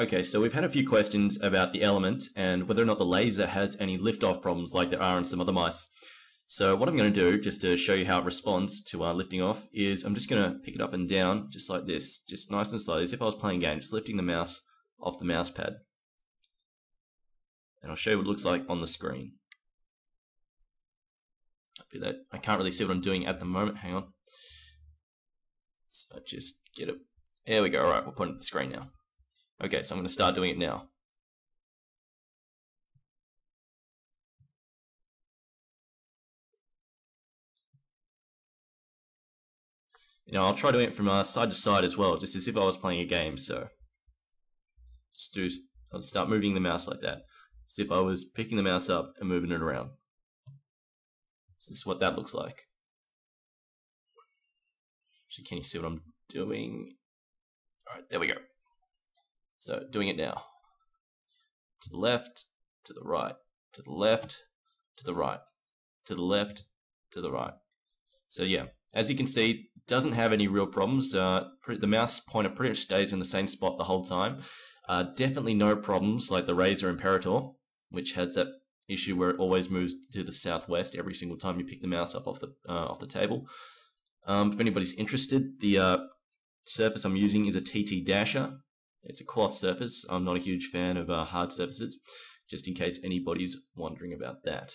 Okay, so we've had a few questions about the element and whether or not the laser has any liftoff problems like there are in some other mice. So what I'm going to do, just to show you how it responds to uh, lifting off, is I'm just going to pick it up and down, just like this, just nice and slowly, as if I was playing a game, just lifting the mouse off the mouse pad. And I'll show you what it looks like on the screen. That I can't really see what I'm doing at the moment. Hang on. So just get it. There we go. All right, we'll put it on the screen now. Okay, so I'm going to start doing it now. You know, I'll try doing it from uh, side to side as well, just as if I was playing a game. So, just do, I'll start moving the mouse like that, as if I was picking the mouse up and moving it around. This is what that looks like. Actually, can you see what I'm doing? All right, there we go. So doing it now. To the left, to the right, to the left, to the right, to the left, to the right. So yeah, as you can see, doesn't have any real problems. Uh, the mouse pointer pretty much stays in the same spot the whole time. Uh, definitely no problems like the Razer Imperator, which has that issue where it always moves to the southwest every single time you pick the mouse up off the uh, off the table. Um, if anybody's interested, the uh, surface I'm using is a TT Dasher. It's a cloth surface. I'm not a huge fan of uh, hard surfaces, just in case anybody's wondering about that.